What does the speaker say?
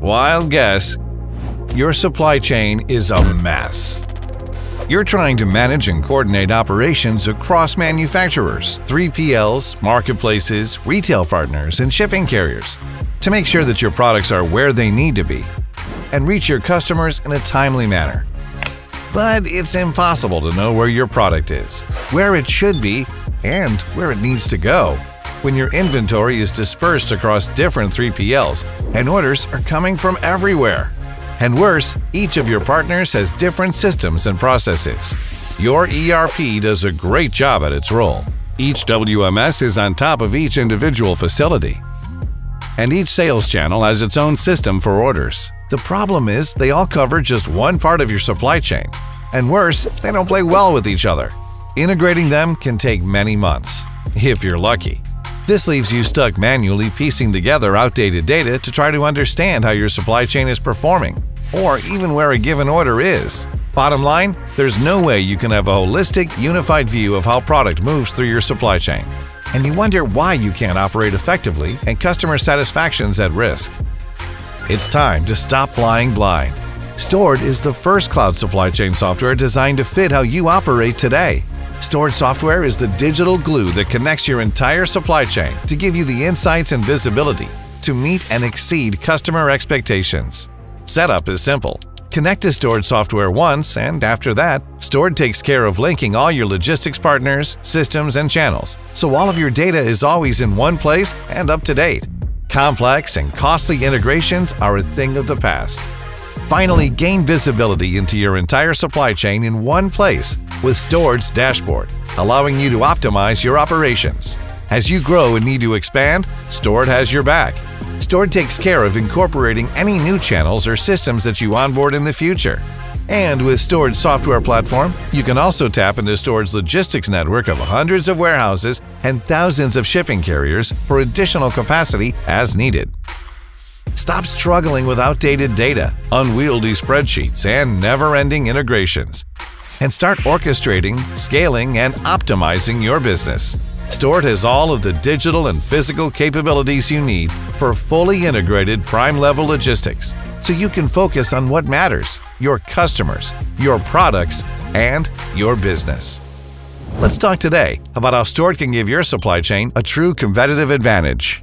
Wild guess. Your supply chain is a mess. You're trying to manage and coordinate operations across manufacturers, 3PLs, marketplaces, retail partners, and shipping carriers to make sure that your products are where they need to be and reach your customers in a timely manner. But it's impossible to know where your product is, where it should be, and where it needs to go when your inventory is dispersed across different 3PLs and orders are coming from everywhere. And worse, each of your partners has different systems and processes. Your ERP does a great job at its role. Each WMS is on top of each individual facility. And each sales channel has its own system for orders. The problem is they all cover just one part of your supply chain. And worse, they don't play well with each other. Integrating them can take many months, if you're lucky. This leaves you stuck manually piecing together outdated data to try to understand how your supply chain is performing or even where a given order is. Bottom line, there's no way you can have a holistic, unified view of how product moves through your supply chain. And you wonder why you can't operate effectively and customer satisfaction's at risk. It's time to stop flying blind. Stord is the first cloud supply chain software designed to fit how you operate today. Stord software is the digital glue that connects your entire supply chain to give you the insights and visibility to meet and exceed customer expectations. Setup is simple. Connect to Stord software once, and after that, Stord takes care of linking all your logistics partners, systems, and channels, so all of your data is always in one place and up to date. Complex and costly integrations are a thing of the past. Finally, gain visibility into your entire supply chain in one place with Stord's dashboard, allowing you to optimize your operations. As you grow and need to expand, Stord has your back Stord takes care of incorporating any new channels or systems that you onboard in the future. And with Stord software platform, you can also tap into Stord's logistics network of hundreds of warehouses and thousands of shipping carriers for additional capacity as needed. Stop struggling with outdated data, unwieldy spreadsheets, and never-ending integrations. And start orchestrating, scaling, and optimizing your business. Stord has all of the digital and physical capabilities you need for fully integrated prime level logistics so you can focus on what matters your customers, your products, and your business. Let's talk today about how Stord can give your supply chain a true competitive advantage.